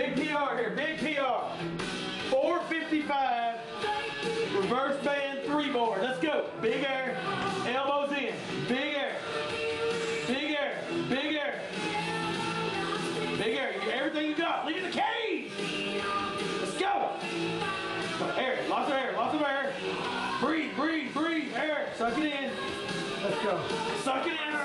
Big PR here, big PR. 455, reverse band three board. Let's go. Big air, elbows in. Big air, big air, big air. Big air, everything you got. Leave in the cage. Let's go. Air, lots of air, lots of air. Breathe, breathe, breathe, air. Suck it in. Let's go. Suck it in.